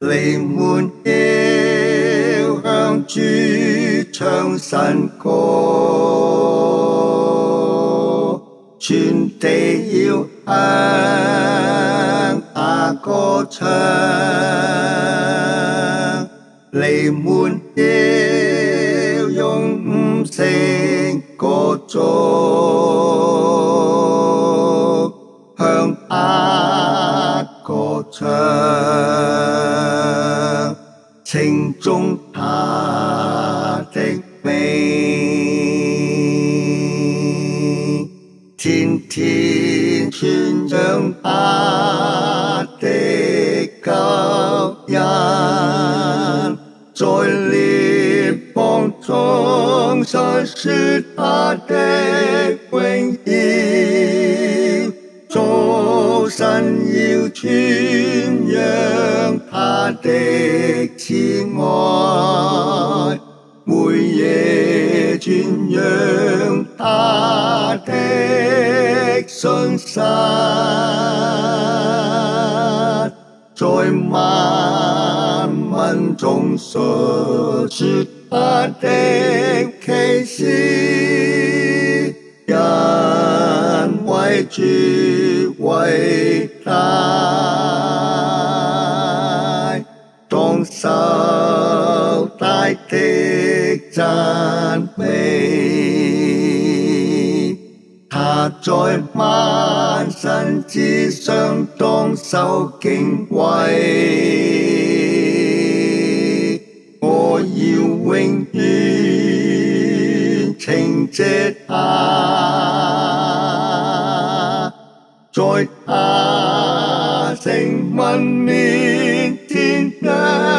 你们要向主唱神歌，全地要向他歌唱。你们要用五声歌颂，向他歌唱。 称颂他的名，天天传扬他的救恩，在列邦中述说他的荣耀，早晨要传扬他的。 痴爱，每夜转让他的信实，在万民中述说他的奇事，人为绝为。I take chan mê Thà trôi man sân chi sương đông sâu kinh quay. Ô yêu vinh yên trình chết ta. Trôi ta, sinh văn minh thiên đàng